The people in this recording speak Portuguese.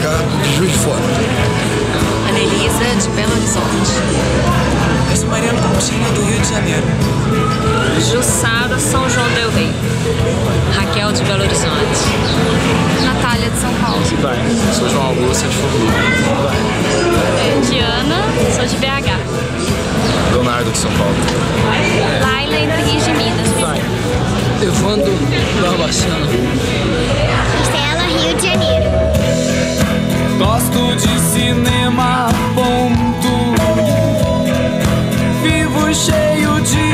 Mercado de Juiz de Fora. Anelisa, de Belo Horizonte. Eu sou Mariana Coutinho, é do Rio de Janeiro. Jussara, São João del Rei. Raquel, de Belo Horizonte. Natália, de São Paulo. Vai. Sou João Augusto, é de Fortaleza. Vai. É, Diana, sou de BH. Leonardo, de São Paulo. Laila, em de Minas. Vai. Evandro, Barbacena. gosto de cinema, ponto. Vivo cheio de